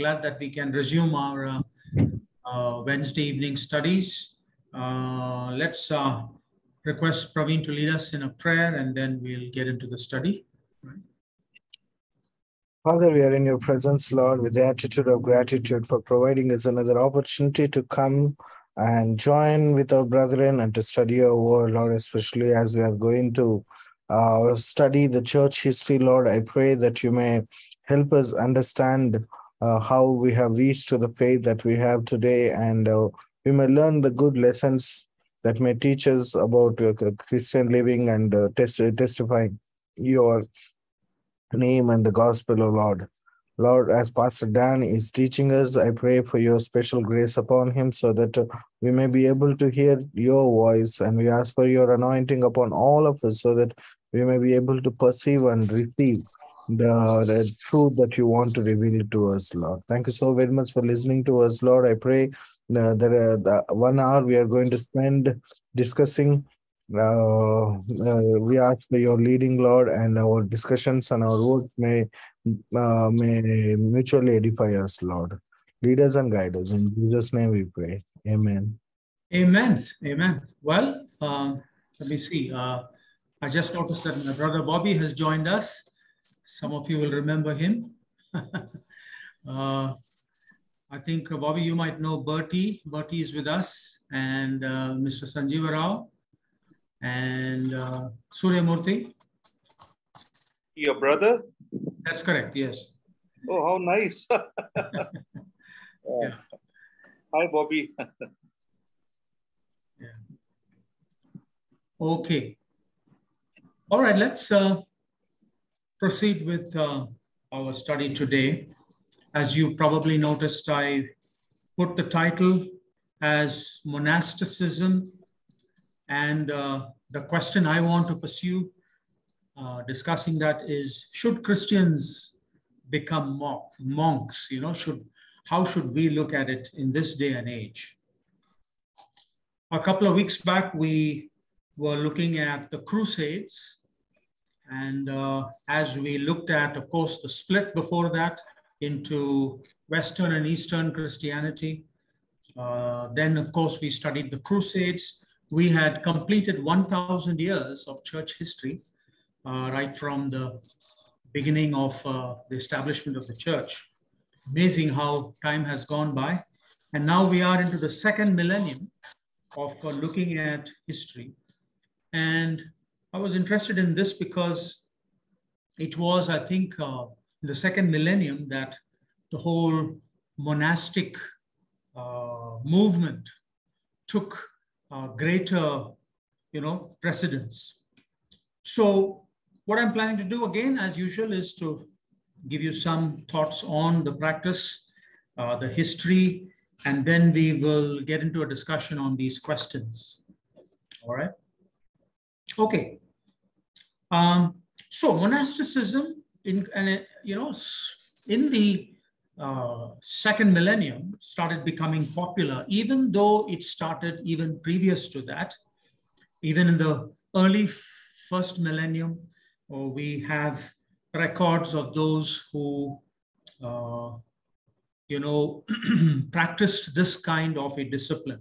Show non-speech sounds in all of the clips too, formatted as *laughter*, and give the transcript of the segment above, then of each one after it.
glad that we can resume our uh, uh, Wednesday evening studies. Uh, let's request Praveen to lead us in a prayer and then we'll get into the study. Father, we are in your presence, Lord, with the attitude of gratitude for providing us another opportunity to come and join with our brethren and to study your word, Lord, especially as we are going to uh, study the church history, Lord. I pray that you may help us understand how we have reached to the faith that we have today, and uh, we may learn the good lessons that may teach us about uh, Christian living and uh, test- testifying your name and the gospel, O Lord. Lord, as Pastor Dan is teaching us, I pray for your special grace upon him so that uh, we may be able to hear your voice. And we ask for your anointing upon all of us so that we may be able to perceive and receive the, the truth that you want to reveal to us, Lord. Thank you so very much for listening to us, Lord. I pray uh, that uh, the one hour we are going to spend discussing uh, uh, we ask for your leading, Lord, and our discussions and our words may uh, may mutually edify us, Lord. Lead us and guide us. In Jesus' name we pray. Amen. Amen. Amen. Well, uh, let me see. I just noticed that my brother Bobby has joined us. Some of you will remember him. *laughs* uh, I think, uh, Bobby, you might know Bertie. Bertie is with us, and uh, Mr. Sanjeeva Rao, and uh, Surya Murthy. Your brother? That's correct, yes. Oh, how nice. *laughs* Yeah. Hi, Bobby. *laughs* Okay. All right, let's uh, proceed with uh, our study today. As you probably noticed, I put the title as Monasticism. And uh, the question I want to pursue uh, discussing that is Should Christians become monk, monks? You know, should how should we look at it in this day and age? A couple of weeks back, we were looking at the Crusades. And uh, as we looked at, of course, the split before that into Western and Eastern Christianity, uh, then, of course, we studied the Crusades. We had completed 1,000 years of church history, uh, right from the beginning of uh, the establishment of the church. Amazing how time has gone by. And now we are into the second millennium of uh, looking at history. And I was interested in this because it was, I think, uh, in the second millennium that the whole monastic uh, movement took uh, greater, you know, precedence. So what I'm planning to do again, as usual, is to give you some thoughts on the practice, uh, the history, and then we will get into a discussion on these questions. All right. Okay. Um, so monasticism in and you know in the uh, second millennium started becoming popular, even though it started even previous to that. Even in the early first millennium, uh, we have records of those who, uh, you know, *clears throat* practiced this kind of a discipline.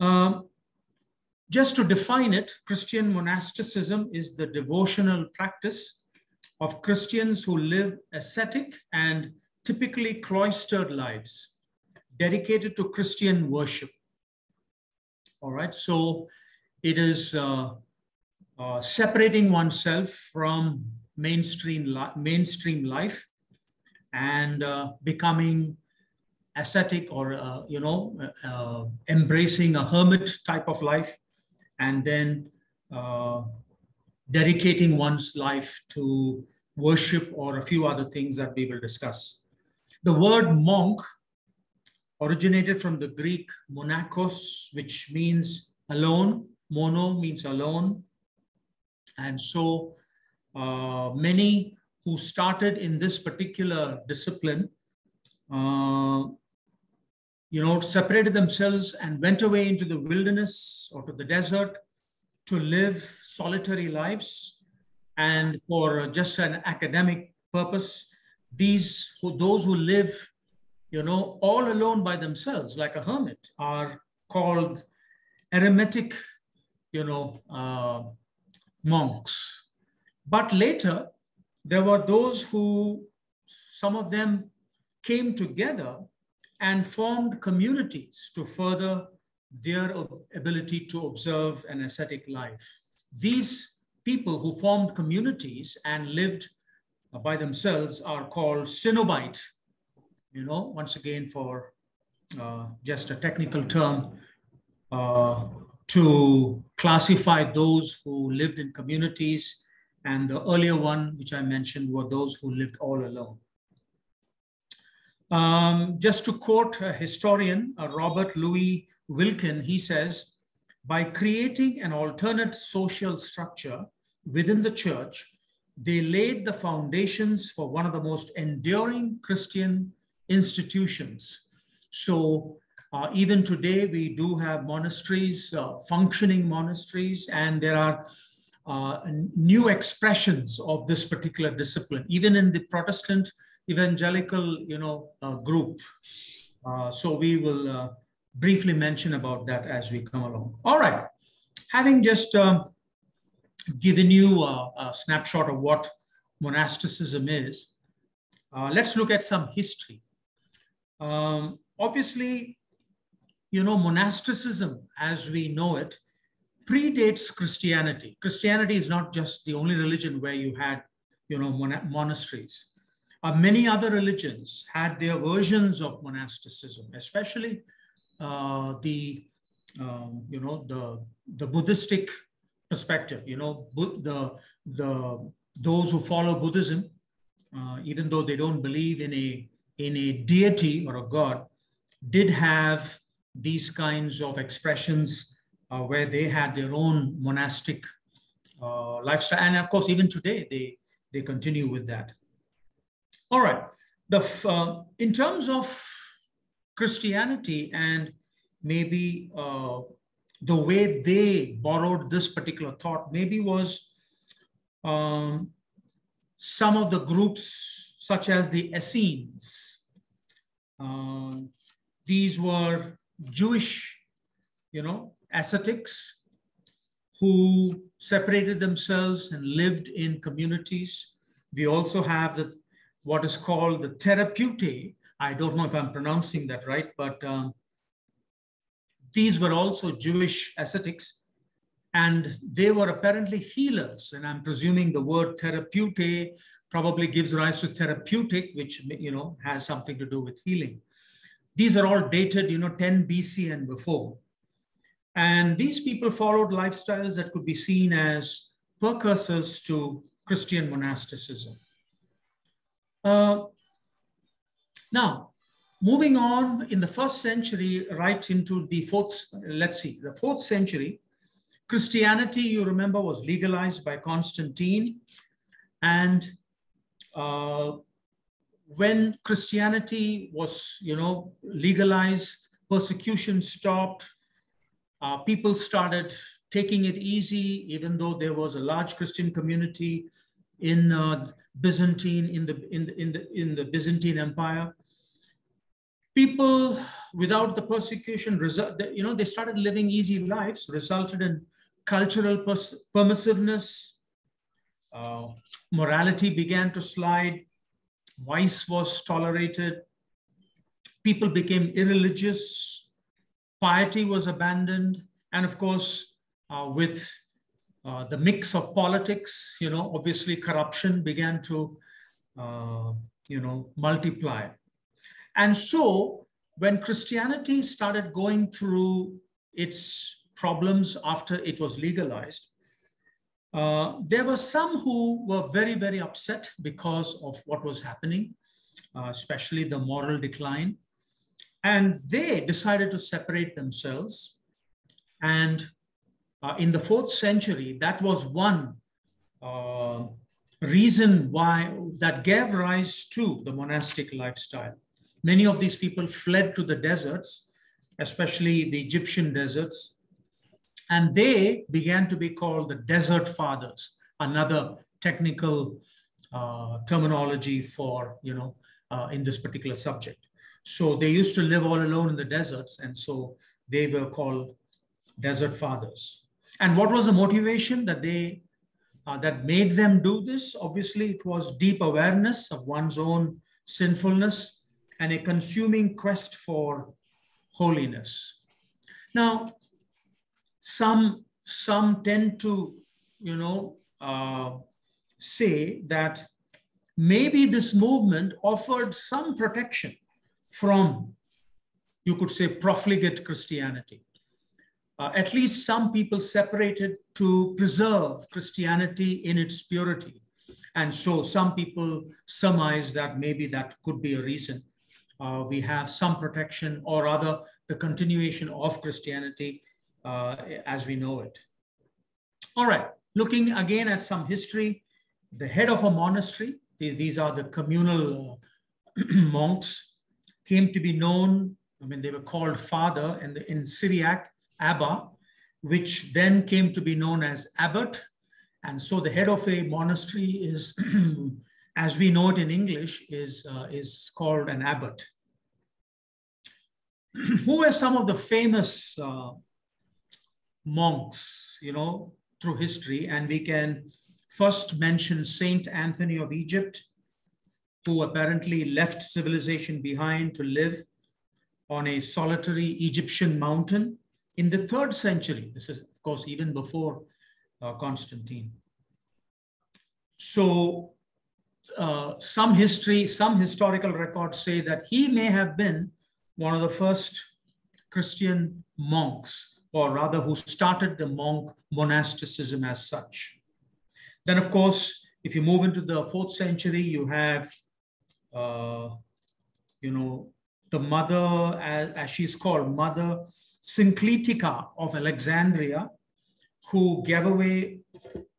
Um, just to define it, Christian monasticism is the devotional practice of Christians who live ascetic and typically cloistered lives dedicated to Christian worship. All right, so it is uh, uh, separating oneself from mainstream, li mainstream life and uh, becoming ascetic or, uh, you know, uh, embracing a hermit type of life and then uh, dedicating one's life to worship or a few other things that we will discuss. The word monk originated from the Greek monachos, which means alone. Mono means alone. And so uh, many who started in this particular discipline, uh, you know, separated themselves and went away into the wilderness or to the desert to live solitary lives and for just an academic purpose, these who, those who live, you know, all alone by themselves, like a hermit, are called eremitic, you know, uh, monks. But later, there were those who, some of them came together and formed communities to further their ability to observe an ascetic life. These people who formed communities and lived by themselves are called Cenobite. You know, once again, for uh, just a technical term uh, to classify those who lived in communities. And the earlier one, which I mentioned, were those who lived all alone. Um, just to quote a historian, uh, Robert Louis Wilken, he says, by creating an alternate social structure within the church, they laid the foundations for one of the most enduring Christian institutions. So uh, even today, we do have monasteries, uh, functioning monasteries, and there are uh, new expressions of this particular discipline, even in the Protestant evangelical, you know, uh, group. Uh, so we will uh, briefly mention about that as we come along. All right, having just um, given you a, a, snapshot of what monasticism is, uh, let's look at some history. Um, obviously, you know, monasticism as we know it predates Christianity. Christianity is not just the only religion where you had, you know, mon monasteries. Uh, many other religions had their versions of monasticism, especially uh, the, um, you know, the, the Buddhistic perspective, you know, the, the, those who follow Buddhism, uh, even though they don't believe in a, in a deity or a God, did have these kinds of expressions uh, where they had their own monastic uh, lifestyle. And of course, even today, they, they continue with that. All right. The, uh, in terms of Christianity and maybe uh, the way they borrowed this particular thought maybe was um, some of the groups such as the Essenes. Uh, these were Jewish, you know, ascetics who separated themselves and lived in communities. We also have the, what is called the Therapeutae. I don't know if I'm pronouncing that right, but um, these were also Jewish ascetics, and they were apparently healers. And I'm presuming the word therapeutic probably gives rise to therapeutic, which you know has something to do with healing. These are all dated, you know, 10 BC and before. And these people followed lifestyles that could be seen as precursors to Christian monasticism. Uh, now, moving on in the first century, right into the fourth, let's see, the fourth century, Christianity, you remember, was legalized by Constantine. And uh, when Christianity was, you know, legalized, persecution stopped, uh, people started taking it easy, even though there was a large Christian community in uh, Byzantine, in the, in, the, in, the, in the Byzantine Empire. People without the persecution, result, you know, they started living easy lives, resulted in cultural permissiveness, uh, morality began to slide, vice was tolerated, people became irreligious, piety was abandoned, and of course, uh, with uh, the mix of politics, you know, obviously corruption began to, uh, you know, multiply. And so when Christianity started going through its problems after it was legalized, uh, there were some who were very, very upset because of what was happening, uh, especially the moral decline. And they decided to separate themselves. And uh, in the fourth century, that was one uh, reason why that gave rise to the monastic lifestyle. Many of these people fled to the deserts, especially the Egyptian deserts, and they began to be called the Desert Fathers, another technical uh, terminology for, you know, uh, in this particular subject. So they used to live all alone in the deserts. And so they were called desert fathers. And what was the motivation that they uh, that made them do this? Obviously, it was deep awareness of one's own sinfulness and a consuming quest for holiness. Now, some some tend to, you know, uh, say that maybe this movement offered some protection from, you could say, profligate Christianity. Uh, at least some people separated to preserve Christianity in its purity. And so some people surmise that maybe that could be a reason. Uh, we have some protection or rather the continuation of Christianity uh, as we know it. All right, looking again at some history, the head of a monastery, these, are the communal uh, *clears throat* monks, came to be known, I mean, they were called father in, the, in Syriac, Abba, which then came to be known as abbot. And so the head of a monastery is, *clears throat* as we know it in English, is, uh, is called an abbot. *clears throat* Who are some of the famous uh, monks, you know, through history? And we can first mention Saint Anthony of Egypt, who apparently left civilization behind to live on a solitary Egyptian mountain in the third century. This is, of course, even before uh, Constantine. So uh, some history, some historical records say that he may have been one of the first Christian monks, or rather who started the monk monasticism as such. Then, of course, if you move into the fourth century, you have, uh, you know, the mother, as, as she's called, Mother Syncletica of Alexandria, who gave away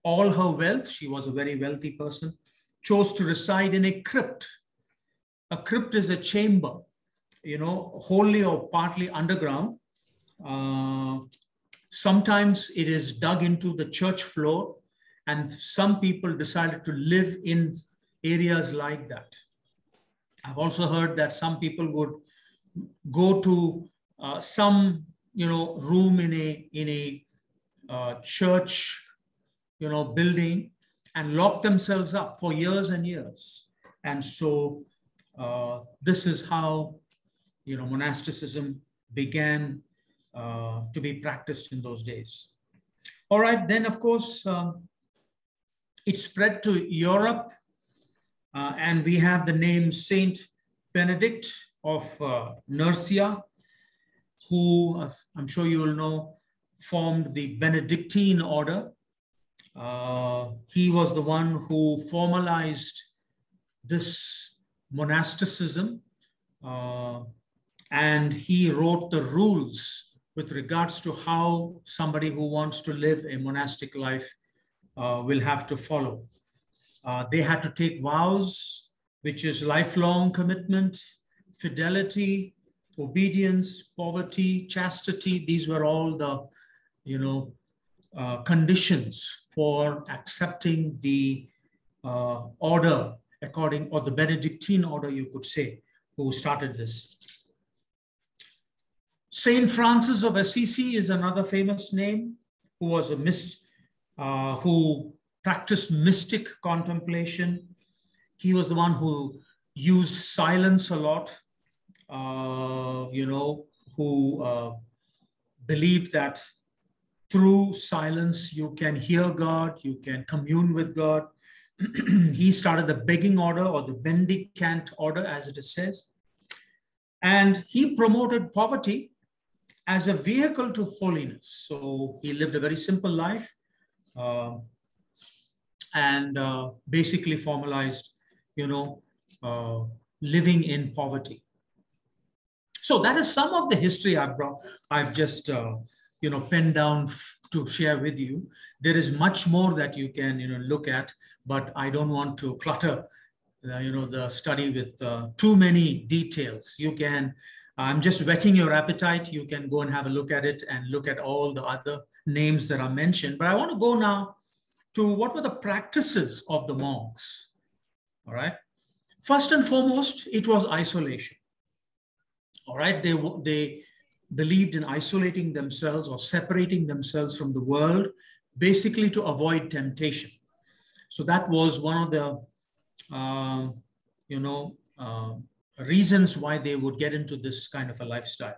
all her wealth. She was a very wealthy person, chose to reside in a crypt. A crypt is a chamber, you know, wholly or partly underground. Uh, sometimes it is dug into the church floor, and some people decided to live in areas like that. I've also heard that some people would go to uh, some you know, room in a, in a uh, church, you know, building and lock themselves up for years and years. And so uh, this is how, you know, monasticism began uh, to be practiced in those days. All right, then of course, um, it spread to Europe uh, and we have the name Saint Benedict of uh, Nursia, who I'm sure you will know formed the Benedictine order. Uh, he was the one who formalized this monasticism uh, and he wrote the rules with regards to how somebody who wants to live a monastic life uh, will have to follow. Uh, they had to take vows, which is lifelong commitment, fidelity, obedience, poverty, chastity, these were all the, you know, uh, conditions for accepting the uh, order according, or the Benedictine order, you could say, who started this. Saint Francis of Assisi is another famous name, who was a mist, uh, who practiced mystic contemplation. He was the one who used silence a lot uh, you know, who uh, believed that through silence you can hear God, you can commune with God. *clears throat* he started the begging order or the mendicant order, as it says. And he promoted poverty as a vehicle to holiness. So he lived a very simple life uh, and uh, basically formalized, you know, uh, living in poverty. So that is some of the history I've brought. I've just uh, you know penned down to share with you. There is much more that you can you know look at, but I don't want to clutter uh, you know the study with uh, too many details. You can. I'm just whetting your appetite. You can go and have a look at it and look at all the other names that are mentioned. But I want to go now to what were the practices of the monks All right. First and foremost, it was isolation. All right. They, they believed in isolating themselves or separating themselves from the world, basically to avoid temptation. So that was one of the, uh, you know, uh, reasons why they would get into this kind of a lifestyle.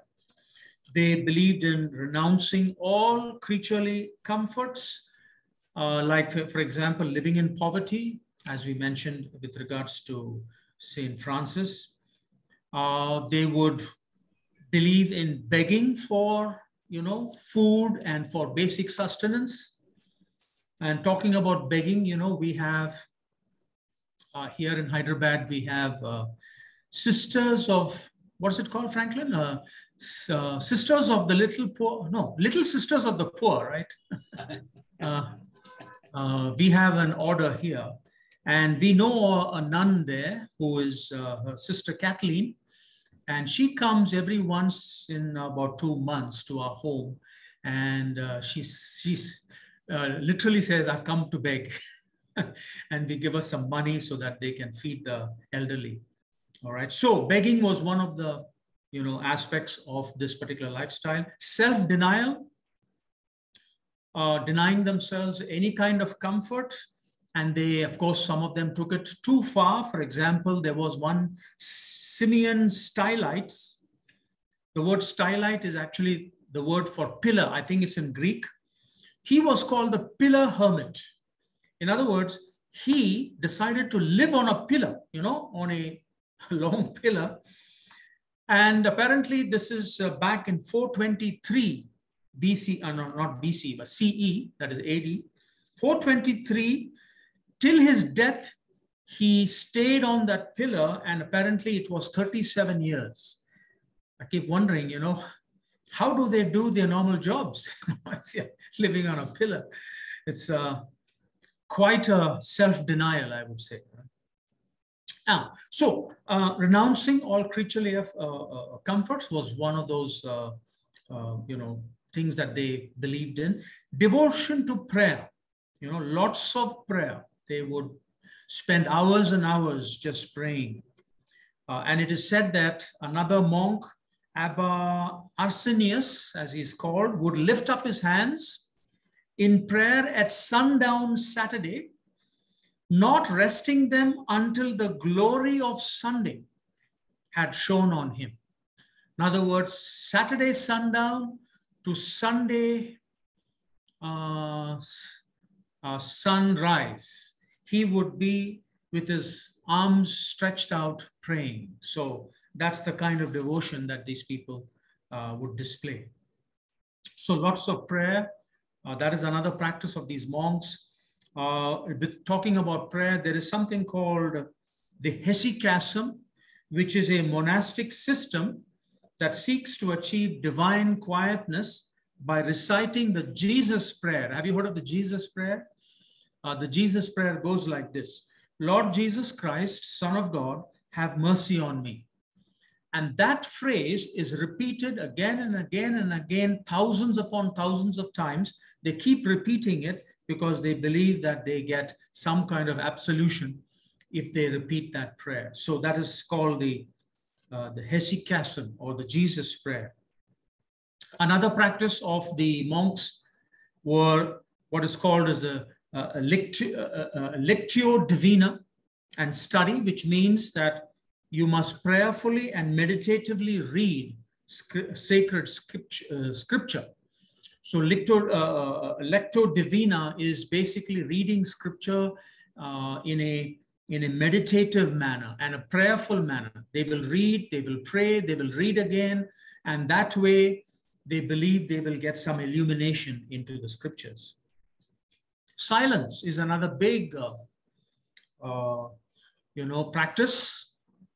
They believed in renouncing all creaturely comforts, uh, like, for, for example, living in poverty, as we mentioned with regards to St. Francis. Uh, they would believe in begging for, you know, food and for basic sustenance. And talking about begging, you know, we have uh, here in Hyderabad, we have uh, sisters of, what's it called, Franklin? Uh, uh sisters of the little poor, no, little sisters of the poor, right? *laughs* Uh, uh, we have an order here. And we know a nun there who is her sister Kathleen, and she comes every once in about two months to our home. And she's, she's literally says, I've come to beg. *laughs* and they give us some money so that they can feed the elderly. All right. So begging was one of the you know aspects of this particular lifestyle. Self-denial, uh, denying themselves any kind of comfort. And they, of course, some of them took it too far. For example, there was one Simeon Stylites. The word stylite is actually the word for pillar. I think it's in Greek. He was called the pillar hermit. In other words, he decided to live on a pillar, you know, on a *laughs* long pillar. And apparently, this is uh, back in 423 BC, uh, no, not BC, but CE, that is AD. 423, till his death, he stayed on that pillar, and apparently, it was 37 years. I keep wondering, you know, how do they do their normal jobs *laughs* living on a pillar? It's uh, quite a self-denial, I would say. Now, so uh, renouncing all creaturely uh, uh, comforts was one of those, uh, uh, you know, things that they believed in. Devotion to prayer, you know, lots of prayer. They would spend hours and hours just praying. Uh, and it is said that another monk, Abba Arsenius, as he's called, would lift up his hands in prayer at sundown Saturday, not resting them until the glory of Sunday had shone on him. In other words, Saturday sundown to Sunday uh, uh, sunrise, he would be with his arms stretched out praying. So that's the kind of devotion that these people uh, would display. So lots of prayer, uh, that is another practice of these monks. Uh, with talking about prayer, there is something called the hesychasm, which is a monastic system that seeks to achieve divine quietness by reciting the Jesus prayer. Have you heard of the Jesus prayer? Uh, the Jesus prayer goes like this Lord Jesus Christ, Son of God, have mercy on me. And that phrase is repeated again and again and again, thousands upon thousands of times. They keep repeating it because they believe that they get some kind of absolution if they repeat that prayer. So that is called the, uh, the hesychasm or the Jesus prayer. Another practice of the monks were what is called as the uh, lectio, uh, uh, lectio divina and study, which means that you must prayerfully and meditatively read sacred uh, scripture. So lectio divina is basically reading scripture in a in a meditative manner and a prayerful manner. They will read, they will pray, they will read again, and that way they believe they will get some illumination into the scriptures. Silence is another big, uh, uh, you know, practice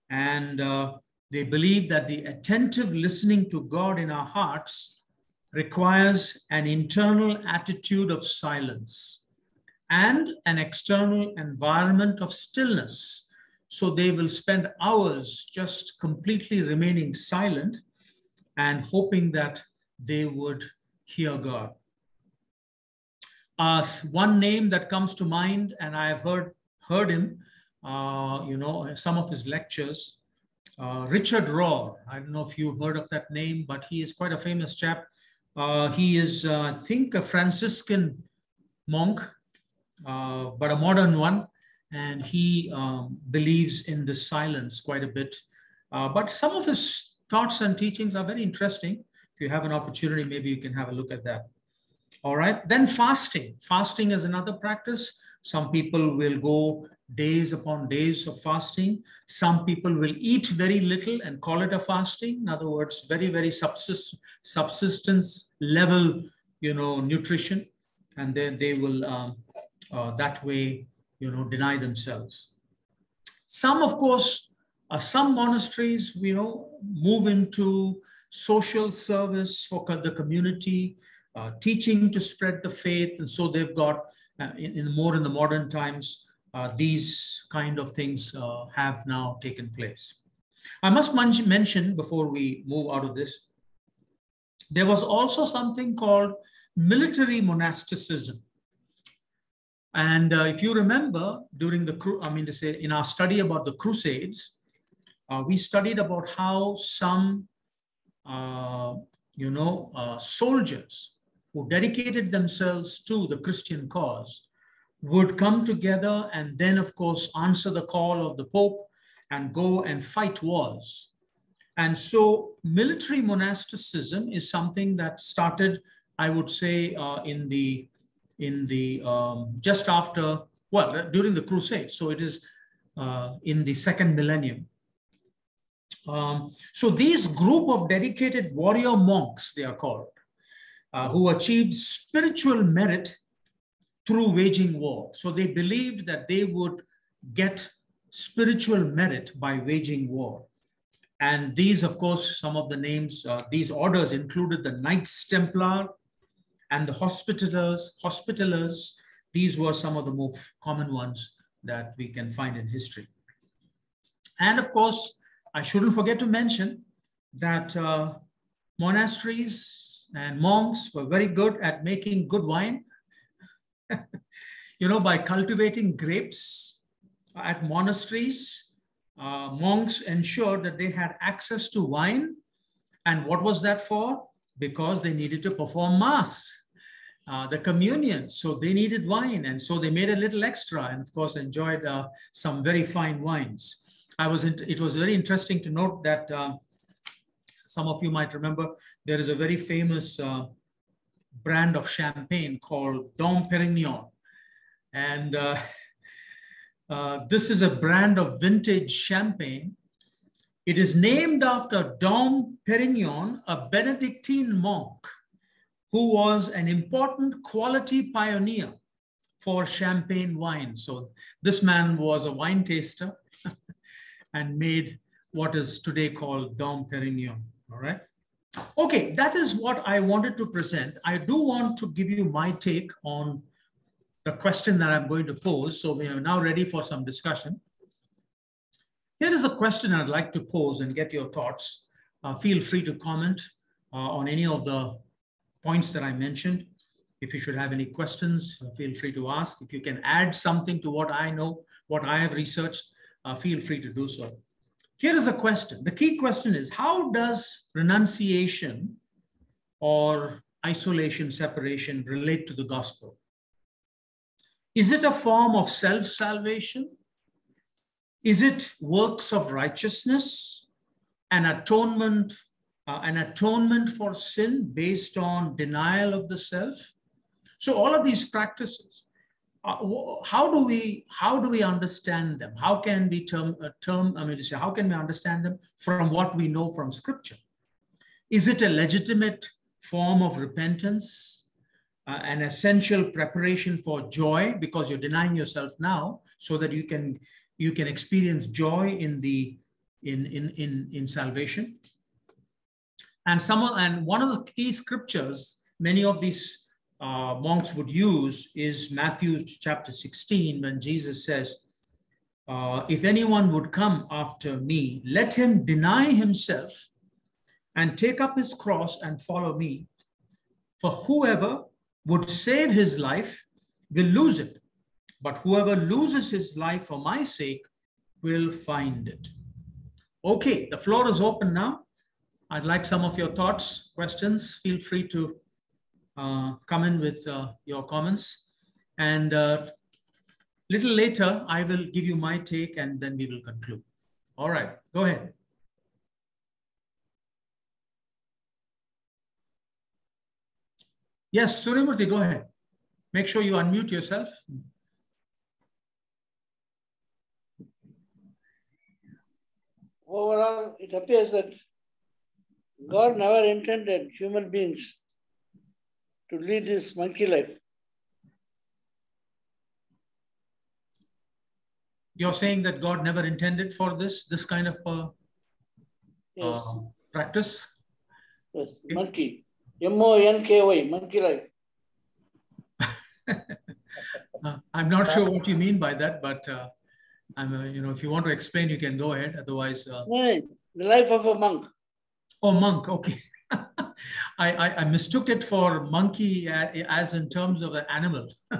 and uh, they believe that the attentive listening to God in our hearts requires an internal attitude of silence and an external environment of stillness. So they will spend hours just completely remaining silent and hoping that they would hear God. Uh, one name that comes to mind, and I have heard, heard him uh, you know, some of his lectures. Uh, Richard Rohr, I don't know if you've heard of that name, but he is quite a famous chap. Uh, he is, uh, I think, a Franciscan monk, uh, but a modern one. And he um, believes in the silence quite a bit. But some of his thoughts and teachings are very interesting. If you have an opportunity, maybe you can have a look at that. All right. Then fasting. Fasting is another practice. Some people will go days upon days of fasting. Some people will eat very little and call it a fasting. In other words, very, very subsist subsistence level, you know, nutrition. And then they will um, uh, that way, you know, deny themselves. Some, of course, uh, some monasteries, you know, move into social service for the community, uh, teaching to spread the faith. And so they've got, uh, in, in, more in the modern times, uh, these kind of things uh, have now taken place. I must mention before we move out of this, there was also something called military monasticism. And uh, if you remember, during the, I mean to say, in our study about the Crusades, we studied about how some, you know, soldiers who dedicated themselves to the Christian cause would come together and then, of course, answer the call of the Pope and go and fight wars. And so military monasticism is something that started, I would say, uh, in the in the um, just after well during the crusade. So it is uh, in the second millennium. Um, so these group of dedicated warrior monks, they are called, uh, who achieved spiritual merit through waging war. So they believed that they would get spiritual merit by waging war. And these, of course, some of the names, uh, these orders included the Knights Templar and the Hospitallers. Hospitallers, these were some of the more common ones that we can find in history. And of course, I shouldn't forget to mention that uh, monasteries and monks were very good at making good wine. *laughs* you know, by cultivating grapes at monasteries, uh, monks ensured that they had access to wine. And what was that for? Because they needed to perform mass, uh, the communion. So they needed wine. And so they made a little extra and, of course, enjoyed uh, some very fine wines. I was, it was very interesting to note that uh, some of you might remember there is a very famous uh, brand of champagne called Dom Perignon. And uh, *laughs* uh, this is a brand of vintage champagne. It is named after Dom Perignon, a Benedictine monk who was an important quality pioneer for champagne wine. So this man was a wine taster *laughs* and made what is today called Dom Perignon, all right? Okay, that is what I wanted to present. I do want to give you my take on the question that I'm going to pose. So we are now ready for some discussion. Here is a question I'd like to pose and get your thoughts. Uh, feel free to comment uh, on any of the points that I mentioned. If you should have any questions, uh, feel free to ask. If you can add something to what I know, what I have researched, uh, feel free to do so. Here is a question. The key question is how does renunciation or isolation, separation relate to the gospel? Is it a form of self salvation? Is it works of righteousness, an atonement, uh, an atonement for sin based on denial of the self? So all of these practices uh, how do we how do we understand them? How can we term uh, term i mean to say how can we understand them from what we know from scripture? Is it a legitimate form of repentance uh, an essential preparation for joy because you're denying yourself now so that you can you can experience joy in the in in in, in salvation? And some and one of the key scriptures many of these uh, monks would use is Matthew chapter 16, when Jesus says, uh, If anyone would come after me, let him deny himself and take up his cross and follow me. For whoever would save his life will lose it, but whoever loses his life for my sake will find it. Okay, the floor is open now. I'd like some of your thoughts, questions. Feel free to come in with uh, your comments. And uh, little later, I will give you my take and then we will conclude. All right, go ahead. Yes, Suryamurthy, go ahead. Make sure you unmute yourself. Overall, it appears that God never intended human beings to lead this monkey life. You're saying that God never intended for this, this kind of uh, Yes, uh, practice? yes, monkey. M O N K Y, monkey life. *laughs* Uh, I'm not sure what you mean by that, but uh, I'm, uh, you know, if you want to explain, you can go ahead. Otherwise, uh, the life of a monk. oh, monk. Okay, I, I I mistook it for monkey a- as in terms of an animal. *laughs*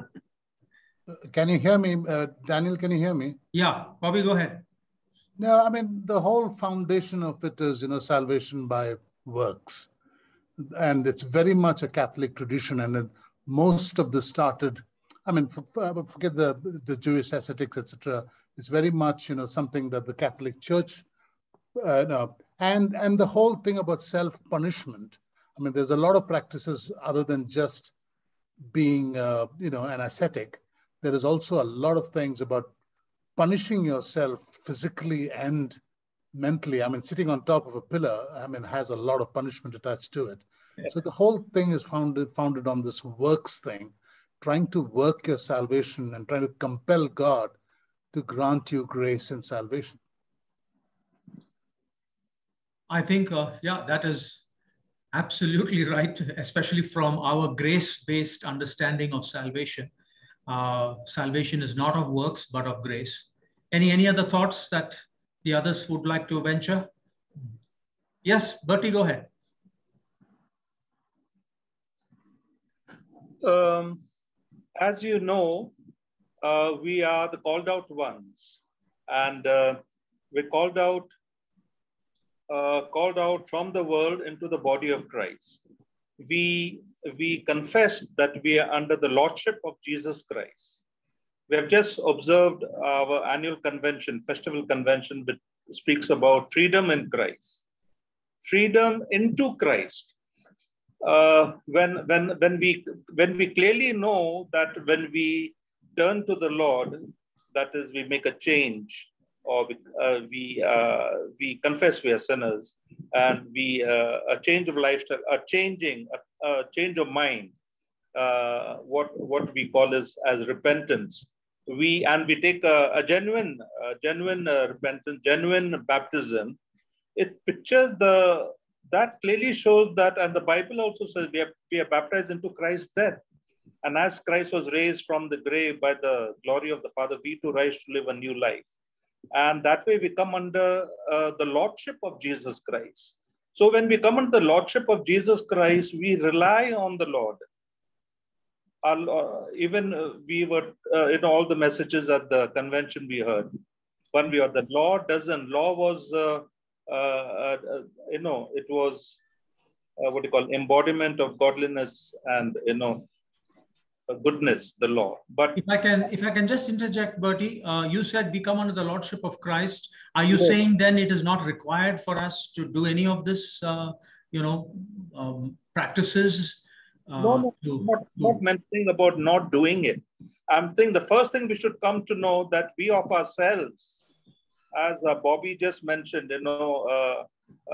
Can you hear me? Uh, Daniel, can you hear me? yeah, Bobby, go ahead. No, I mean, the whole foundation of it is, you know, salvation by works. And it's very much a Catholic tradition. And most of this started, I mean, for, for- forget the, the Jewish ascetics, etc. It's very much, you know, something that the Catholic Church, uh, no, and, and the whole thing about self-punishment. I mean, there's a lot of practices other than just being, uh, you know, an ascetic. There is also a lot of things about punishing yourself physically and mentally. I mean, sitting on top of a pillar, I mean, has a lot of punishment attached to it. So the whole thing is founded founded on this works thing, trying to work your salvation and trying to compel God to grant you grace and salvation. I think, uh, yeah, that is absolutely *laughs* right, especially from our grace based understanding of salvation. Uh, salvation is not of works, but of grace. Any, any other thoughts that the others would like to venture? Yes, Bertie, go ahead. Um, as you know, uh, we are the called out ones, and uh, we're called out, uh, called out from the world into the body of Christ. We we confess that we are under the lordship of Jesus Christ. We have just observed our annual convention, festival convention, which speaks about freedom in Christ, freedom into Christ uh, when when when we when we clearly know that when we turn to the Lord, that is, we make a change, or we uh, we, uh, we confess we are sinners, and we uh, a change of lifestyle, a changing, a, a change of mind, what what we call as as repentance. We and we take a, a genuine, a genuine repentance, genuine baptism. It pictures the that clearly shows that, and the Bible also says we are, we are baptized into Christ's death. And as Christ was raised from the grave by the glory of the Father, we too rise to live a new life. And that way we come under uh, the Lordship of Jesus Christ. So when we come under the Lordship of Jesus Christ, we rely on the Lord. Our, uh, even uh, we were uh, in all the messages at the convention we heard. When we are the law doesn't, law was uh, uh, you know, it was what do you call embodiment of godliness and you know goodness, the law. But If I can, if I can just interject, Bertie, uh, you said we come under the lordship of Christ. Are you saying then it is not required for us to do any of this, uh, you know, um, practices? uh, no, no, to- not, to- not mentioning about not doing it. I'm saying the first thing we should come to know that we of ourselves, as uh, Bobby just mentioned, you know, uh,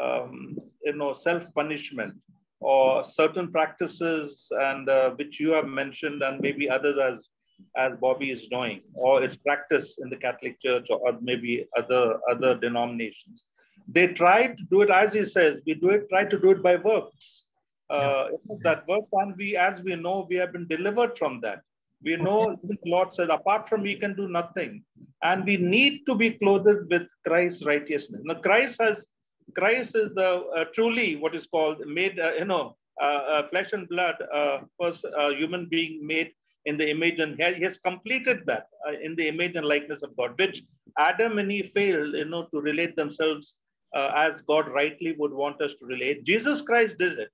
um, you know, self-punishment or certain practices and uh, which you have mentioned and maybe others as as Bobby is knowing, or it's practice in the Catholic Church or, or maybe other other denominations. They try to do it as he says. We do it. Try to do it by works. Uh, that work, and we, as we know, we have been delivered from that. We know the Lord says, apart from me, you can do nothing, and we need to be clothed with Christ's righteousness. Now, Christ has Christ is the uh, truly what is called made, uh, you know, uh, uh, flesh and blood, uh, first uh, human being made in the image and he has completed that uh, in the image and likeness of God, which Adam and Eve failed, you know, to relate themselves uh, as God rightly would want us to relate. Jesus Christ did it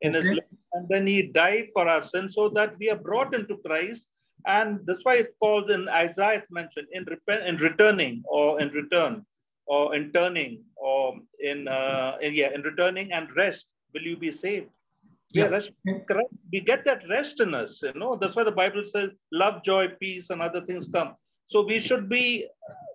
in okay. his life, and then he died for our sins so that we are brought into Christ. And that's why it calls in Isaiah mentioned in, repent, in returning or in return or in turning or in, uh, in yeah in returning and rest will you be saved? Yeah. rest we get that rest in us you know. That's why the bible says love joy peace and other things come. So we should be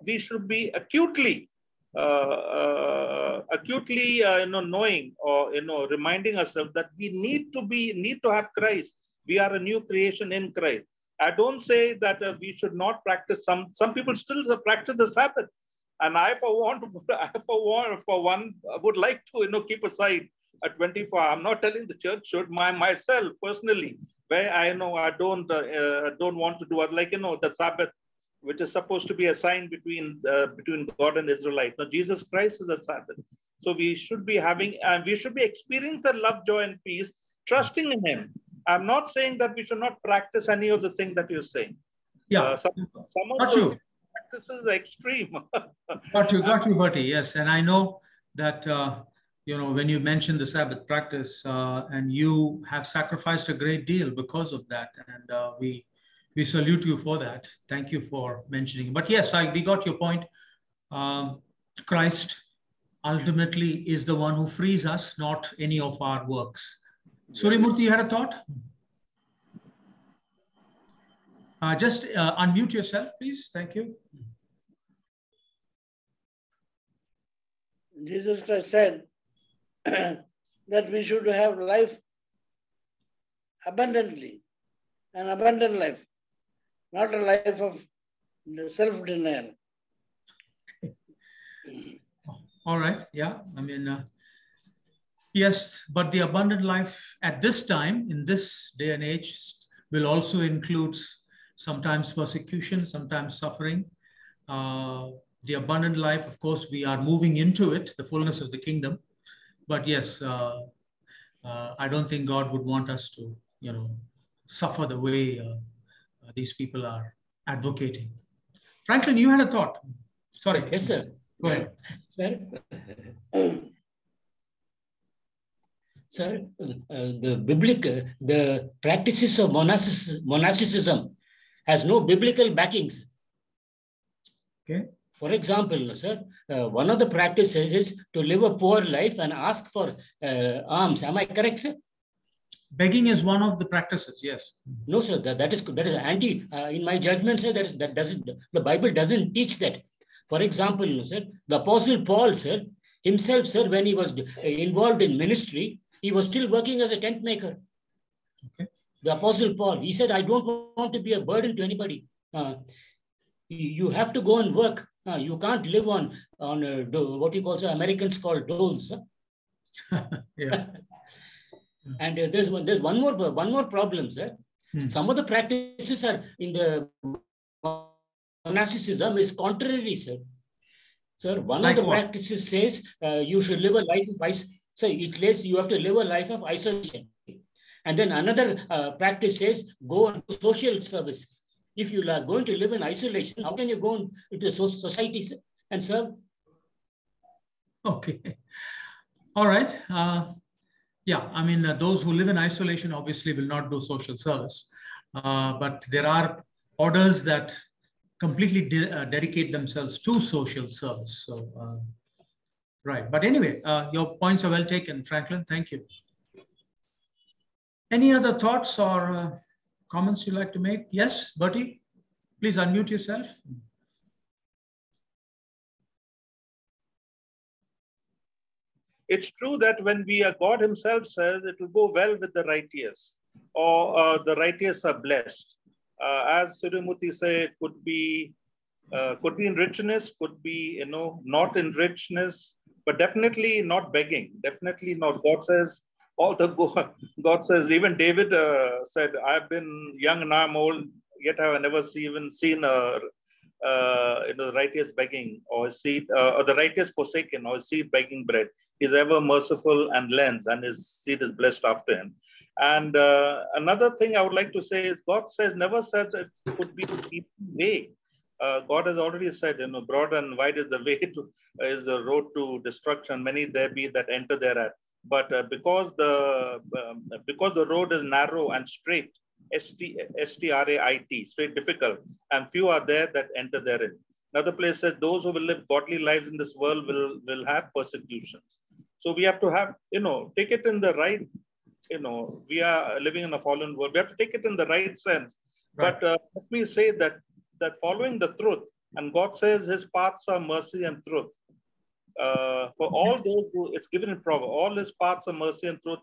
we should be acutely uh, uh, acutely uh, you know knowing or you know reminding ourselves that we need to be need to have christ. We are a new creation in christ. I don't say that uh, we should not practice. Some some people still practice the sabbath and i for one *laughs* i for one for one would like to you know keep aside at 24 i'm not telling the church should my myself personally where i know i don't uh, uh, don't want to do it like you know the sabbath which is supposed to be a sign between uh, between god and israelite. Now jesus christ is a sabbath. So we should be having and we should be experiencing the love joy and peace trusting in him. I'm not saying that we should not practice any of the thing that you're saying. Yeah. Uh, some, some of those practices extreme *laughs* got you got you buddy yes and i know that uh, you know, when you mentioned the Sabbath practice, uh, and you have sacrificed a great deal because of that, and uh, we we salute you for that. Thank you for mentioning. But yes, I, we got your point. Um, Christ ultimately is the one who frees us, not any of our works. Surimurti, you had a thought? Uh, just uh, unmute yourself, please. Thank you. Jesus Christ said, *clears throat* that we should have life abundantly, an abundant life, not a life of self denial. *laughs* All right. Yeah. I mean, uh, yes, but the abundant life at this time, in this day and age, will also include sometimes persecution, sometimes suffering. Uh, the abundant life, of course, we are moving into it, the fullness of the kingdom but yes, uh, uh, I don't think God would want us to, you know, suffer the way uh, these people are advocating. Franklin, you had a thought. Sorry. Yes, sir. Go ahead. Sir, sir uh, the biblical, the practices of monasticism has no biblical backings. Okay. For example, sir, uh, one of the practices is to live a poor life and ask for uh, alms. Am I correct, sir? Begging is one of the practices. Yes. No, sir. That, that is that is anti. Uh, in my judgment, sir, that is that doesn't the Bible doesn't teach that. For example, sir, the Apostle Paul, sir, himself, sir, when he was involved in ministry, he was still working as a tent maker. Okay. The Apostle Paul, he said, "I don't want to be a burden to anybody." Uh, you have to go and work uh, you can't live on on uh, what you call so Americans call doles. *laughs* yeah. *laughs* and uh, there's one there's one more one more problem, sir. Hmm. Some of the practices are in the monasticism is contrary, sir. Sir, one like of the what? practices says uh, you should live a life of isolation. So it says you have to live a life of isolation. And then another uh, practice says go and do social service. If you are going to live in isolation, how can you go into society and serve? Okay. All right. Uh, yeah, I mean, uh, those who live in isolation obviously will not do social service. Uh, but there are orders that completely de uh, dedicate themselves to social service. So, uh, right. But anyway, your points are well taken, Franklin. Thank you. Any other thoughts or comments you'd like to make? Yes, Bertie, please unmute yourself. It's true that when we are, God himself says it will go well with the righteous or uh, the righteous are blessed. Uh, as Suryamuti said, could be uh, could be in richness, could be, you know, not in richness, but definitely not begging. Definitely not. God says, all the God, God says, even David uh, said, I've been young and I'm old, yet I have never see, even seen a, uh, you know, the righteous begging or seed, uh, or the righteous forsaken or seed begging bread. He's ever merciful and lends, and his seed is blessed after him. And uh, another thing I would like to say is God says, never said it could be the way. Uh, God has already said, you know, broad and wide is the way to, is the road to destruction. Many there be that enter thereat. But uh, because the um, because the road is narrow and straight, S-T-R-A-I-T, straight difficult, and few are there that enter therein. Another place says those who will live godly lives in this world will, will have persecutions. So we have to have, you know, take it in the right, you know, we are living in a fallen world. We have to take it in the right sense. Right. But uh, let me say that that following the truth, and God says his paths are mercy and truth. Uh, for all those who, it's given in Proverbs, all his paths are mercy and truth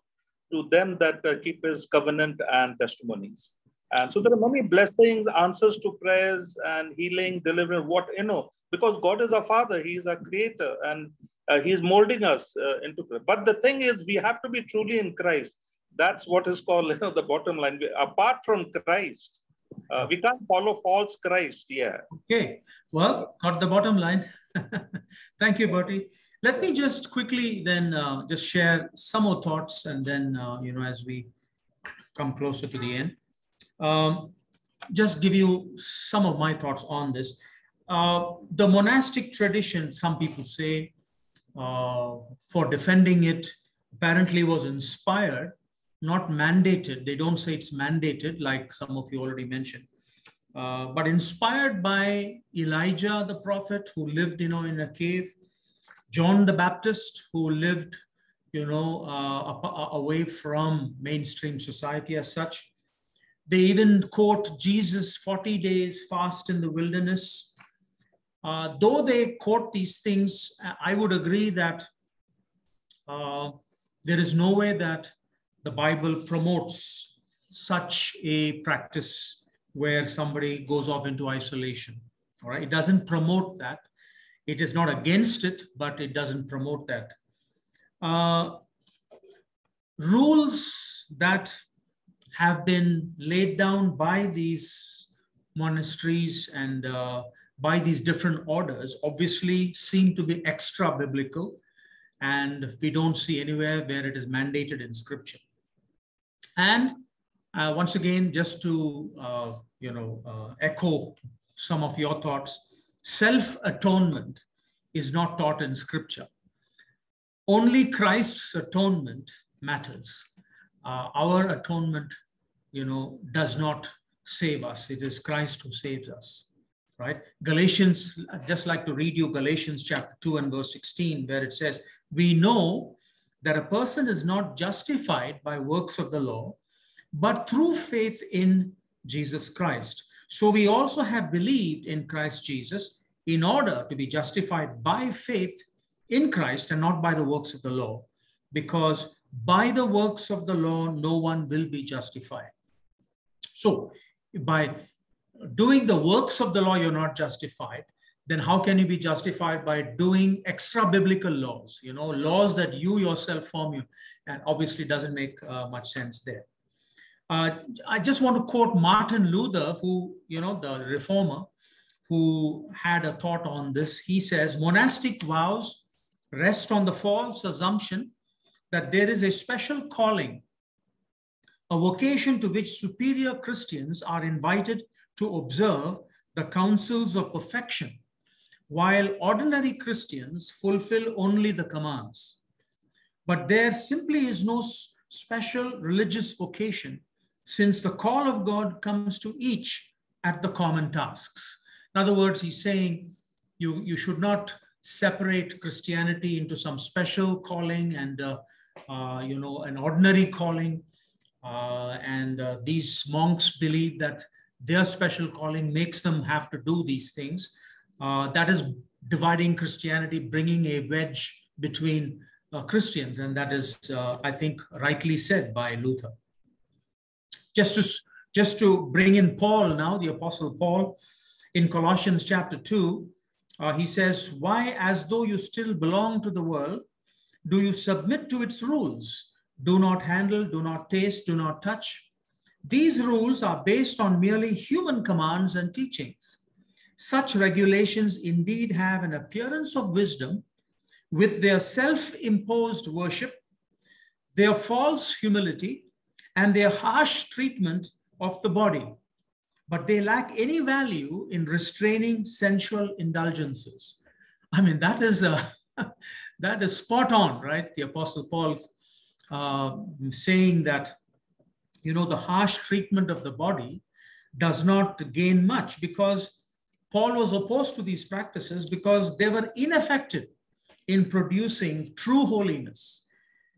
to them that uh, keep his covenant and testimonies. And so there are many blessings, answers to prayers, and healing, deliverance, what, you know, because God is our Father, He is our Creator, and uh, He's molding us uh, into But the thing is, we have to be truly in Christ. That's what is called *laughs* you know, the bottom line. Apart from Christ, uh, we can't follow false Christ. Yeah. Okay. Well, got the bottom line. *laughs* Thank you, Bertie. Let me just quickly then uh, just share some more thoughts and then, uh, you know, as we come closer to the end, um, just give you some of my thoughts on this. Uh, the monastic tradition, some people say, uh, for defending it, apparently was inspired, not mandated. They don't say it's mandated, like some of you already mentioned. Uh, but inspired by Elijah the prophet who lived, you know, in a cave John the Baptist, who lived, you know, uh, away from mainstream society as such. They even quote Jesus 40 days fast in the wilderness. Uh, though they quote these things, I would agree that uh, there is no way that the Bible promotes such a practice where somebody goes off into isolation. All right, it doesn't promote that. It is not against it, but it doesn't promote that. Uh, rules that have been laid down by these monasteries and uh, by these different orders obviously seem to be extra biblical and we don't see anywhere where it is mandated in scripture and uh, once again just to uh, you know uh, echo some of your thoughts self atonement is not taught in scripture. Only Christ's atonement matters. Uh, our atonement, you know, does not save us. It is Christ who saves us, right? Galatians, I'd just like to read you Galatians chapter 2 and verse 16, where it says, We know that a person is not justified by works of the law, but through faith in Jesus Christ. So we also have believed in Christ Jesus in order to be justified by faith in Christ and not by the works of the law, because by the works of the law, no one will be justified. So, by doing the works of the law, you're not justified. Then, how can you be justified by doing extra biblical laws? You know, laws that you yourself form you, and obviously doesn't make uh, much sense there. Uh, I just want to quote Martin Luther, who, you know, the reformer, who had a thought on this. He says monastic vows rest on the false assumption that there is a special calling, a vocation to which superior Christians are invited to observe the counsels of perfection, while ordinary Christians fulfill only the commands. But there simply is no special religious vocation since the call of God comes to each at the common tasks. In other words, he's saying you, you should not separate Christianity into some special calling and, uh, uh, you know, an ordinary calling. Uh, and uh, these monks believe that their special calling makes them have to do these things. Uh, that is dividing Christianity, bringing a wedge between uh, Christians. And that is, I think, rightly said by Luther. Just to, just to bring in Paul now, the Apostle Paul, in Colossians chapter 2, uh, he says, Why, as though you still belong to the world, do you submit to its rules? Do not handle, do not taste, do not touch. These rules are based on merely human commands and teachings. Such regulations indeed have an appearance of wisdom with their self imposed worship, their false humility, and their harsh treatment of the body. But they lack any value in restraining sensual indulgences. I mean, that is a *laughs* that is spot on, right? The Apostle Paul uh, saying that, you know, the harsh treatment of the body does not gain much because Paul was opposed to these practices because they were ineffective in producing true holiness.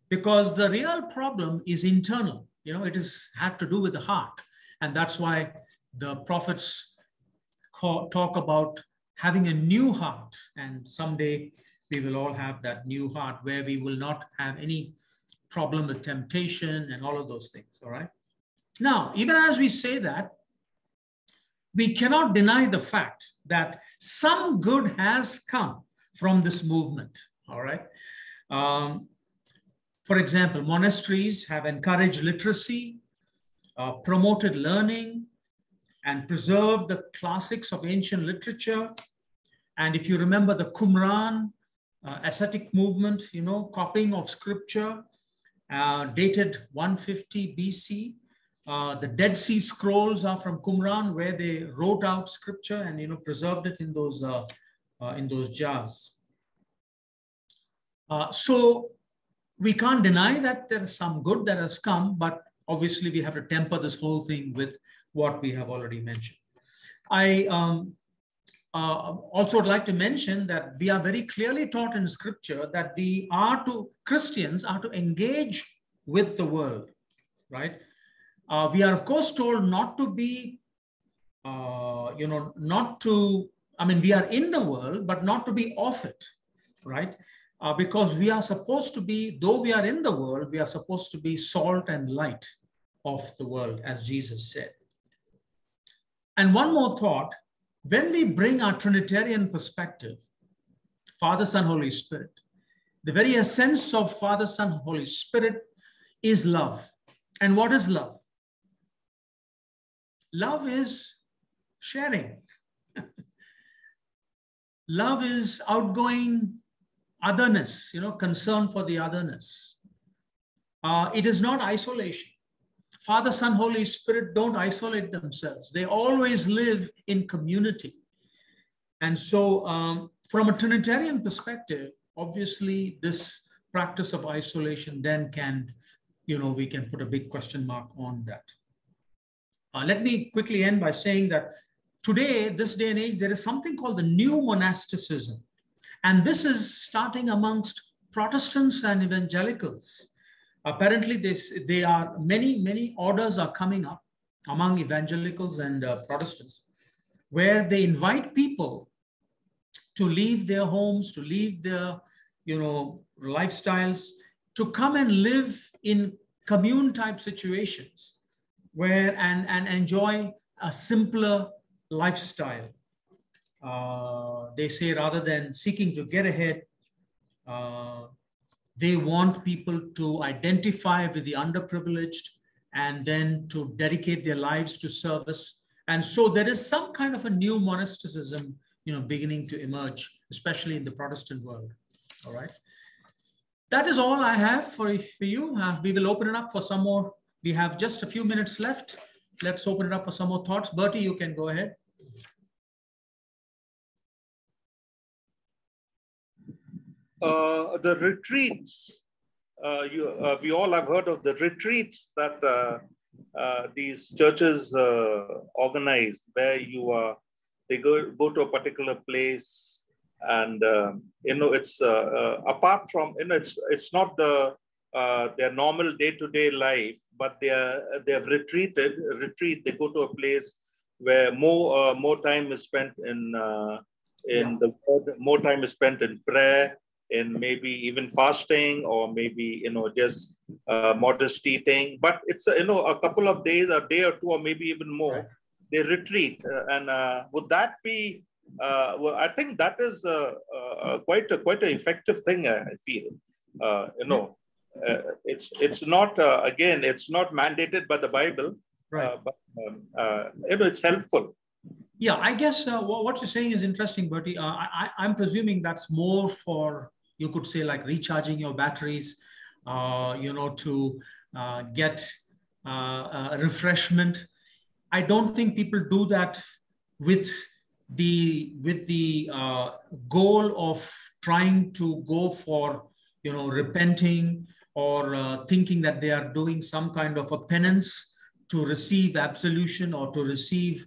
Because the real problem is internal, you know, it is had to do with the heart. And that's why the prophets call, talk about having a new heart. And someday we will all have that new heart where we will not have any problem with temptation and all of those things. All right. Now, even as we say that, we cannot deny the fact that some good has come from this movement. All right. Um, for example, monasteries have encouraged literacy, uh, promoted learning, and preserved the classics of ancient literature. And if you remember the Qumran uh, ascetic movement, you know, copying of scripture, uh, dated 150 BC. Uh, the Dead Sea Scrolls are from Qumran, where they wrote out scripture and you know preserved it in those uh, uh, in those jars. Uh, so we can't deny that there is some good that has come, but obviously we have to temper this whole thing with what we have already mentioned. I um, uh, also would like to mention that we are very clearly taught in scripture that we are to, Christians are to engage with the world, right? Uh, we are of course told not to be, uh, you know, not to, I mean, we are in the world, but not to be off it, right? Uh, because we are supposed to be, though we are in the world, we are supposed to be salt and light of the world, as Jesus said. And one more thought when we bring our Trinitarian perspective, Father, Son, Holy Spirit, the very essence of Father, Son, Holy Spirit is love. And what is love? Love is sharing. *laughs* love is outgoing otherness, you know, concern for the otherness. Uh, it is not isolation. Father, Son, Holy Spirit don't isolate themselves. They always live in community. And so, um, from a Trinitarian perspective, obviously, this practice of isolation then can, you know, we can put a big question mark on that. Uh, let me quickly end by saying that today, this day and age, there is something called the new monasticism. And this is starting amongst Protestants and evangelicals apparently this, they are many, many orders are coming up among evangelicals and uh, Protestants, where they invite people to leave their homes, to leave their, you know, lifestyles, to come and live in commune type situations where and, and enjoy a simpler lifestyle. Uh, they say rather than seeking to get ahead, uh, they want people to identify with the underprivileged and then to dedicate their lives to service. And so there is some kind of a new monasticism, you know, beginning to emerge, especially in the Protestant world. All right. That is all I have for, for you. Uh, we will open it up for some more. We have just a few minutes left. Let's open it up for some more thoughts. Bertie, you can go ahead. Uh, the retreats, uh, you, uh, we all have heard of the retreats that uh, uh, these churches uh, organize, where you are, they go, go to a particular place, and you know it's apart from you know it's it's not the their normal day-to-day life, but they are they have retreated retreat. They go to a place where more more time is spent in in yeah. the more time is spent in prayer in maybe even fasting or maybe you know just uh, modest eating. But it's you know a couple of days a day or two or maybe even more they retreat. Uh, and uh, would that be uh, well i think that is uh, uh, quite a quite an effective thing i feel. You know it's it's not again it's not mandated by the bible right. but um, you know it's helpful. Yeah, I guess uh, what you're saying is interesting, Bertie. Uh, I, I'm presuming that's more for, you could say, like recharging your batteries, uh, you know, to uh, get uh, refreshment. I don't think people do that with the with the uh, goal of trying to go for you know repenting or uh, thinking that they are doing some kind of a penance to receive absolution or to receive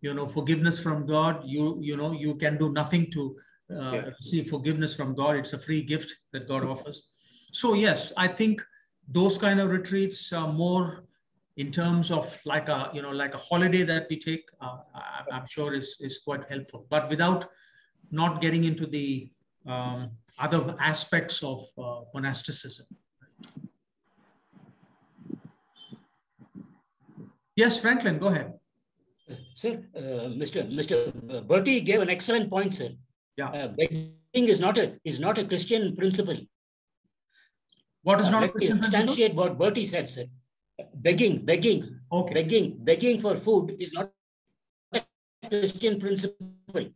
you know forgiveness from god you you know you can do nothing to uh, yeah. receive forgiveness from god. It's a free gift that god offers. So yes i think those kind of retreats are more in terms of like a you know like a holiday that we take uh, I, am sure is is quite helpful. But without not getting into the um, other aspects of uh, monasticism. Yes franklin go ahead. Sir uh, mr mr bertie gave an excellent point sir yeah uh, begging is not a is not a christian principle what is uh, not let me substantiate what bertie said sir begging, begging, okay. begging, begging for food is not a Christian principle.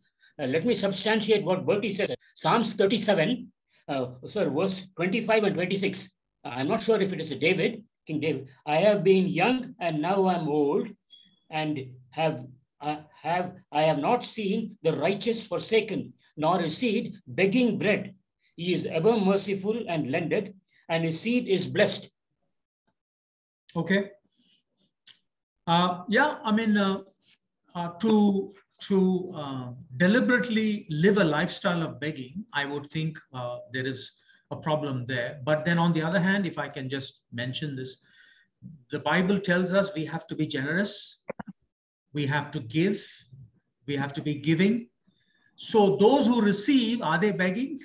Uh, let me substantiate what Bertie says. Psalms 37, uh, sorry, verse 25 and 26. I'm not sure if it is David, King David. I have been young and now I'm old, and have uh, have I have not seen the righteous forsaken, nor his seed begging bread. He is ever merciful and lendeth, and his seed is blessed. Okay. Uh, yeah, I mean, uh, uh, to to uh, deliberately live a lifestyle of begging, I would think uh, there is a problem there. But then on the other hand, if I can just mention this, the Bible tells us we have to be generous, we have to give, we have to be giving. So those who receive, are they begging?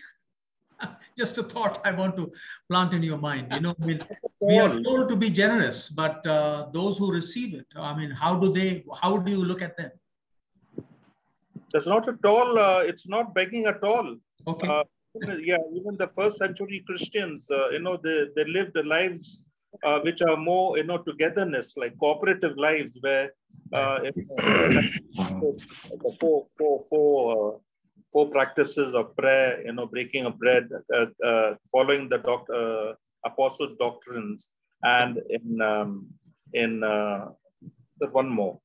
*laughs* just a thought I want to plant in your mind. You know, I mean, we are told to be generous, but uh, those who receive it, I mean, how do they? How do you look at them? That's not at all. Uh, it's not begging at all. Okay. Uh, yeah, even the first century Christians, uh, you know, they they lived lives uh, which are more, you know, togetherness, like cooperative lives, where uh, you know, four, four, four four practices of prayer, you know, breaking of bread, uh, uh, following the doctor, uh, apostles' doctrines, and in um, in uh, one more.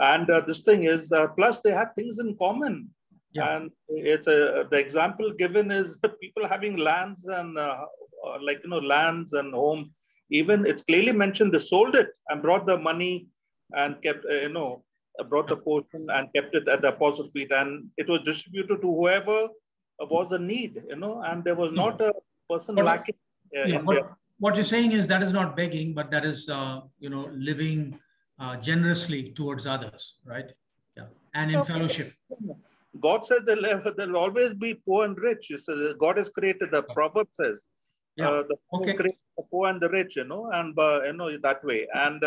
And uh, this thing is, uh, plus they had things in common. Yeah. And it's a, the example given is *laughs* people having lands and like you know lands and homes. Even it's clearly mentioned they sold it and brought the money and kept you know brought the portion and kept it at the apostle feet. And it was distributed to whoever was in need you know and there was not a person but, lacking uh, yeah, what, what, you're saying is that is not begging but that is uh, you know living uh, generously towards others right? Yeah. And in fellowship. God says there'll, there'll always be poor and rich. You says god has created the proverb says yeah. Uh, the, okay. the poor and the rich you know and uh, you know that way. And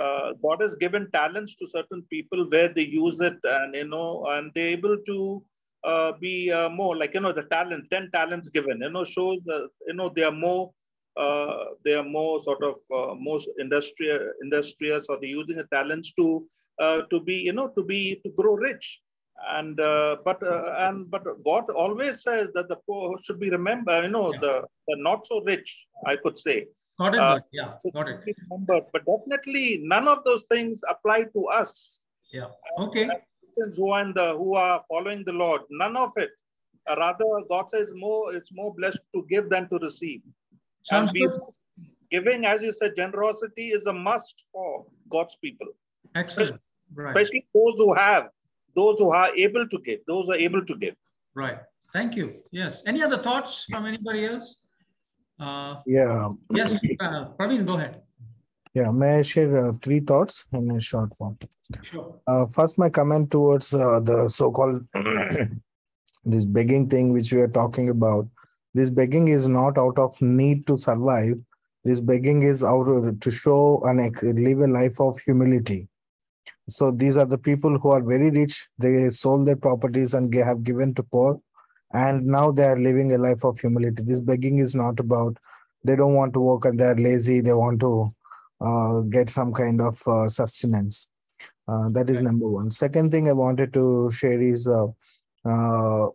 uh, God has given talents to certain people where they use it and, you know, and they're able to uh, be uh, more like, you know, the talent, 10 talents given, you know, shows, that you know, they are more, uh, they are more sort of uh, most industrious, industrious or they're using the talents to, uh, to be, you know, to be, to grow rich. And, uh, but, uh, and, but God always says that the poor should be remembered, you know, yeah. the, the not so rich, I could say. Got it. Uh, yeah, so got it. Remembered, but definitely none of those things apply to us. Yeah. Okay. Who are the who are following the Lord, none of it. Uh, rather, God says more. It's more blessed to give than to receive. Sounds good. Giving, as you said, generosity is a must for God's people. Excellent. Especially, right. especially those who have, those who are able to give, those who are able to give. Right. Thank you. Yes. Any other thoughts from anybody else? Uh, yeah. Yes, uh, Praveen, go ahead. Yeah, may I share uh, three thoughts in a short form? Sure. Uh, first, my comment towards uh, the so-called *coughs* this begging thing which we are talking about. This begging is not out of need to survive. This begging is out to show and live a life of humility. So these are the people who are very rich. They sold their properties and they have given to poor and now they are living a life of humility this begging is not about they don't want to work and they're lazy they want to uh, get some kind of uh, sustenance Uh, that is number one. Second thing I wanted to share is uh, uh,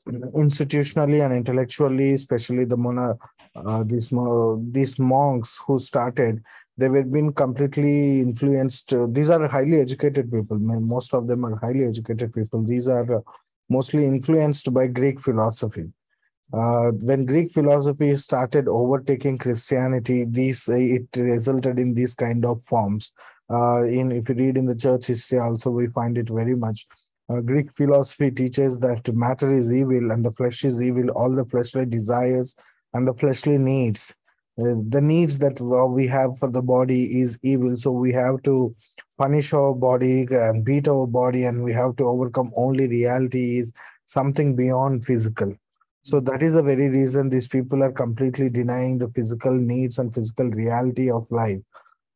institutionally and intellectually, especially the mona, uh, these these monks who started, they were been completely influenced. these are highly educated people. Most of them are highly educated people. These are uh, mostly influenced by Greek philosophy. Uh, when Greek philosophy started overtaking Christianity, these uh, it resulted in these kind of forms. Uh, in if you read in the church history, also we find it very much. Uh, Greek philosophy teaches that matter is evil and the flesh is evil. All the fleshly desires and the fleshly needs, the needs that uh, we have for the body is evil. So we have to punish our body and beat our body, and we have to overcome. Only reality is something beyond physical. So that is the very reason these people are completely denying the physical needs and physical reality of life.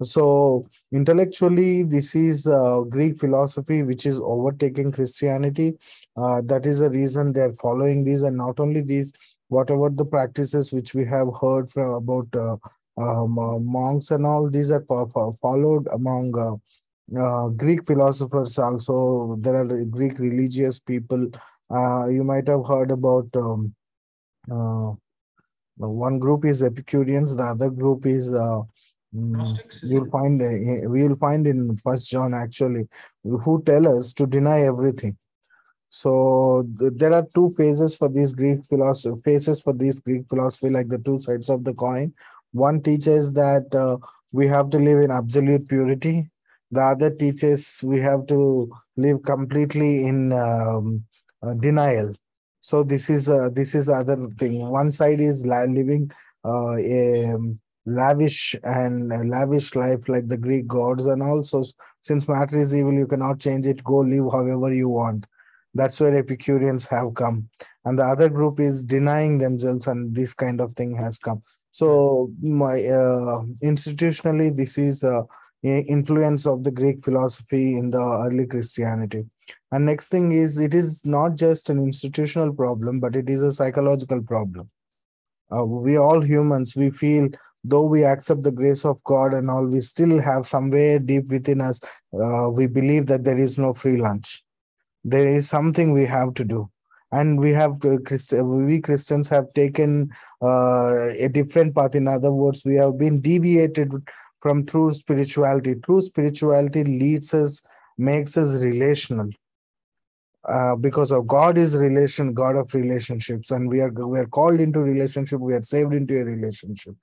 So intellectually, this is uh, Greek philosophy which is overtaking Christianity. Uh, that is the reason they are following these, and not only these, whatever the practices which we have heard from about uh, um, monks and all these are fo- fo- followed among uh, uh, Greek philosophers also. There are Greek religious people. Uh, you might have heard about. Um, uh, one group is Epicureans, the other group is uh, mm, you'll find uh, we will find in First John actually who tell us to deny everything. So th- there are two phases for these Greek philosophy phases for these Greek philosophy, like the two sides of the coin. One teaches that uh, we have to live in absolute purity. The other teaches we have to live completely in um, uh, denial. So this is uh, this is other thing. One side is living uh, a um, lavish and lavish life like the greek gods and also since matter is evil you cannot change it. Go live however you want that's where epicureans have come and the other group is denying themselves and this kind of thing has come so my uh, institutionally this is uh, influence of the greek philosophy in the early christianity and next thing is it is not just an institutional problem, but it is a psychological problem. Uh, we all humans, we feel though we accept the grace of God and all, we still have somewhere deep within us, uh, we believe that there is no free lunch. There is something we have to do. And we have to, Christ- we Christians have taken uh, a different path. In other words, we have been deviated from true spirituality. True spirituality leads us, makes us relational uh, because of God is relation, God of relationships, and we are we are called into relationship. We are saved into a relationship.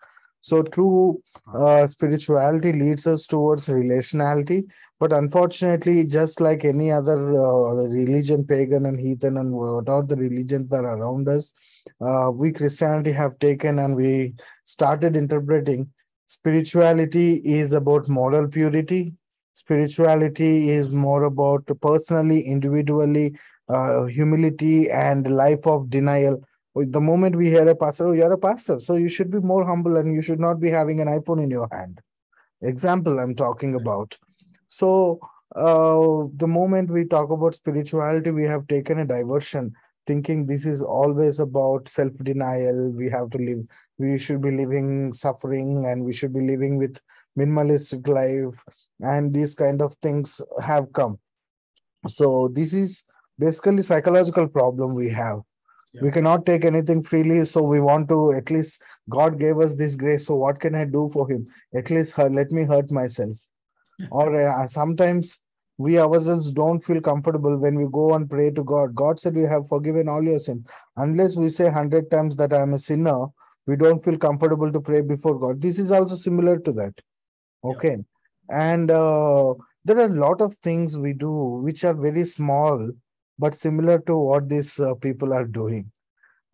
So true uh, spirituality leads us towards relationality, but unfortunately, just like any other uh, religion, pagan and heathen, and all the religions that are around us, uh, we Christianity have taken and we started interpreting spirituality is about moral purity. Spirituality is more about personally individually uh, humility and life of denial the moment we hear a pastor oh you're a pastor so you should be more humble and you should not be having an iphone in your hand. Example i'm talking about. So uh, the moment we talk about spirituality we have taken a diversion thinking this is always about self denial we have to live we should be living suffering and we should be living with minimalistic life and these kind of things have come. So this is basically psychological problem we have we cannot take anything freely so we want to at least god gave us this grace so what can i do for him? At least let me hurt myself. Or uh, sometimes we ourselves don't feel comfortable when we go and pray to god. God said we have forgiven all your sins. Unless we say 100 times that i am a sinner we don't feel comfortable to pray before god. This is also similar to that. Okay. And uh, there are a lot of things we do which are very small but similar to what these uh, people are doing.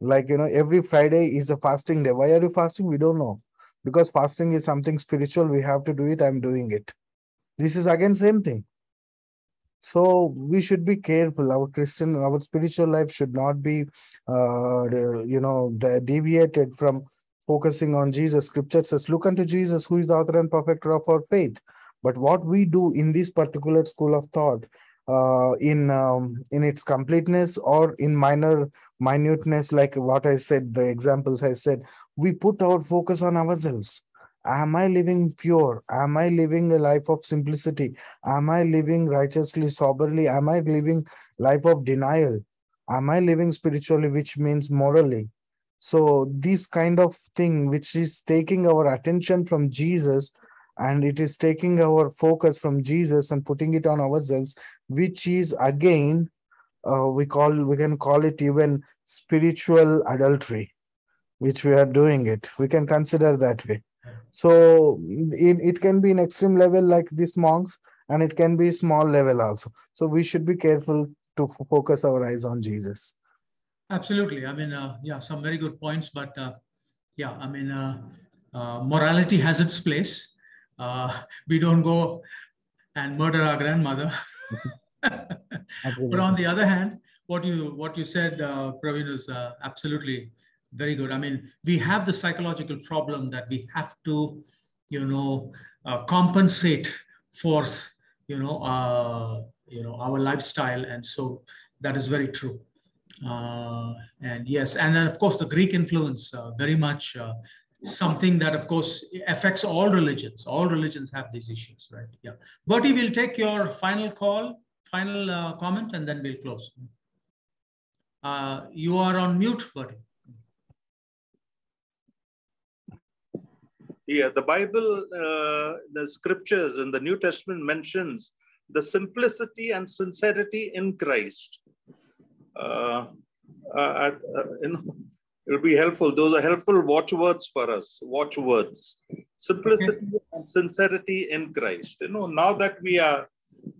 Like you know every friday is a fasting day. Why are you fasting? We don't know. Because fasting is something spiritual. We have to do it. I'm doing it. This is again same thing. So we should be careful. Our christian our spiritual life should not be uh you know deviated from focusing on jesus. Scripture says look unto jesus who is the author and perfecter of our faith. But what we do in this particular school of thought uh, in um, in its completeness or in minor minuteness like what i said the examples i said we put our focus on ourselves Am I living pure? Am I living a life of simplicity? Am I living righteously, soberly? Am I living life of denial? Am I living spiritually, which means morally? So this kind of thing, which is taking our attention from Jesus and it is taking our focus from Jesus and putting it on ourselves, which is again, uh, we call we can call it even spiritual adultery, which we are doing it. We can consider that way. So it, it can be an extreme level like these monks, and it can be small level also. So we should be careful to focus our eyes on Jesus. Absolutely. I mean, uh, yeah, some very good points, but uh, yeah, I mean, uh, uh morality has its place. Uh, we don't go and murder our grandmother. but on the other hand, what you what you said, uh, Praveen, is absolutely very good. I mean, we have the psychological problem that we have to, you know, uh, compensate for, you know, uh, you know, our lifestyle, and so that is very true. Uh, and yes, and then of course the Greek influence uh, very much uh, something that of course affects all religions. All religions have these issues, right? Yeah. Bertie, we'll take your final call, final uh, comment, and then we'll close. you are on mute, Bertie. Yeah, the Bible, uh, the scriptures in the New Testament mentions the simplicity and sincerity in Christ. Uh, uh, uh you know, it will be helpful. Those are helpful watchwords for us. Watchwords, simplicity okay. and sincerity in Christ. You know, now that we are,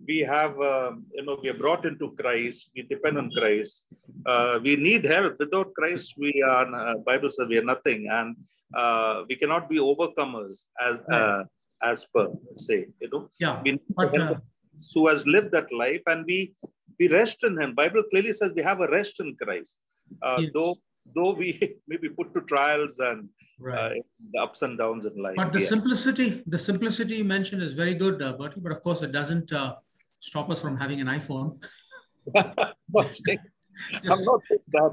we have, uh, you know, we are brought into Christ. We depend on Christ. Uh, we need help. Without Christ, we are. Bible says we are nothing, and uh, we cannot be overcomers as uh, as per say you know yeah we but, uh, who has lived that life and we we rest in him bible clearly says we have a rest in christ uh, yes. though though we *laughs* may be put to trials and right. uh, the ups and downs in life but the yeah. simplicity the simplicity you mentioned is very good uh, Bertie, but of course it doesn't uh, stop us from having an iphone *laughs* *laughs* just,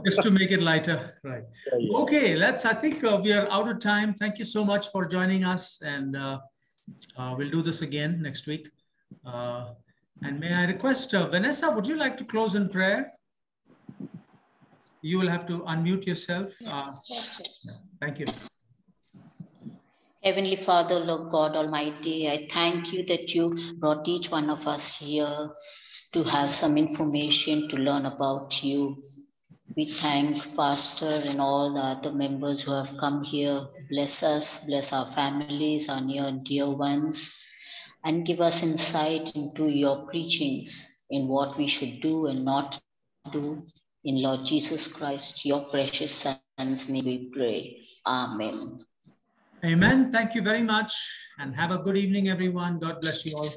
just to make it lighter right yeah, yeah. okay let's i think uh, we are out of time thank you so much for joining us and uh, uh, we'll do this again next week uh, and may i request uh, vanessa would you like to close in prayer you will have to unmute yourself uh, thank you Heavenly Father, Lord God Almighty, I thank you that you brought each one of us here to have some information to learn about you. We thank Pastor and all the other members who have come here. Bless us, bless our families, our near and dear ones, and give us insight into your preachings in what we should do and not do. In Lord Jesus Christ, your precious Son's name we pray. Amen. Amen. Thank you very much. And have a good evening, everyone. God bless you all.